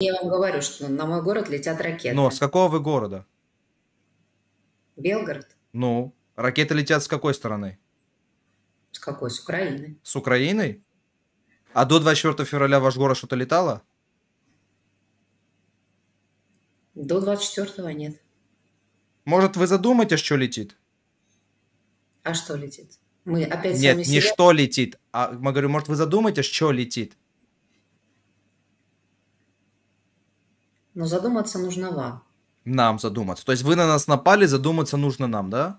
Я вам говорю, что на мой город летят ракеты. Но с какого вы города? Белгород? Ну, ракеты летят с какой стороны? С какой? С Украины. С Украиной? А до 24 февраля в ваш город что-то летало? До 24 нет. Может, вы задумаетесь, что летит? А что летит? Мы опять Нет, не себя... что летит, а, мы говорю, может, вы задумаетесь, что летит? Но задуматься нужно вам. Нам задуматься. То есть вы на нас напали, задуматься нужно нам, да?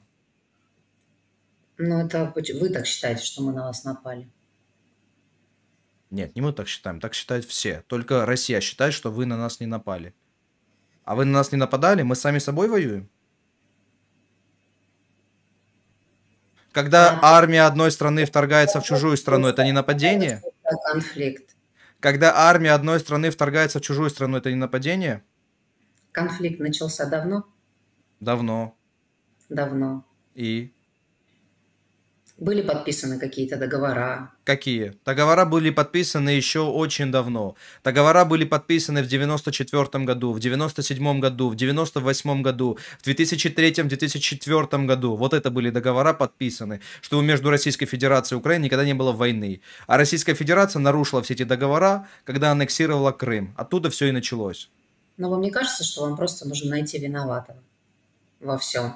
Ну, это вы так считаете, что мы на вас напали. Нет, не мы так считаем, так считают все. Только Россия считает, что вы на нас не напали. А вы на нас не нападали, мы сами собой воюем. Когда Да. армия одной страны вторгается в чужую страну, это не нападение? Это конфликт. Когда армия одной страны вторгается в чужую страну, это не нападение? Конфликт начался давно? Давно. Давно. И Были подписаны какие-то договора. какие? Договора были подписаны еще очень давно. Договора были подписаны в 94 году, в 97 году, в 98 году, в 2003-2004 году. Вот это были договора подписаны, что между Российской Федерацией и Украиной никогда не было войны. А Российская Федерация нарушила все эти договора, когда аннексировала Крым. Оттуда все и началось. Но вам не кажется, что вам просто нужно найти виноватого во всем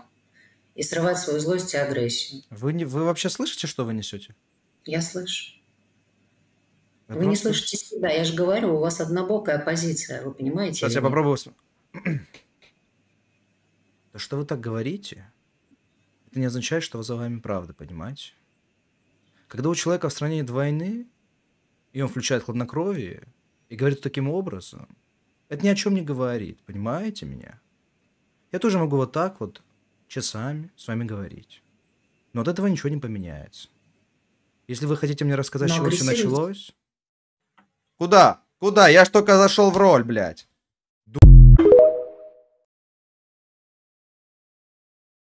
и срывать свою злость и агрессию? Вы, не, вы вообще слышите, что вы несете? Я слышу. Вы Вы не слышите себя. Я же говорю, у вас однобокая позиция. Вы понимаете? Сейчас я нет? попробую... Да что вы так говорите? Это не означает, что за вами правда, понимаете? Когда у человека в стране нет войны, и он включает хладнокровие, и говорит таким образом, это ни о чем не говорит, понимаете меня? Я тоже могу вот так вот часами с вами говорить. Но от этого ничего не поменяется. Если вы хотите мне рассказать, с чего все началось... Куда? Куда? Я ж только зашел в роль, блядь.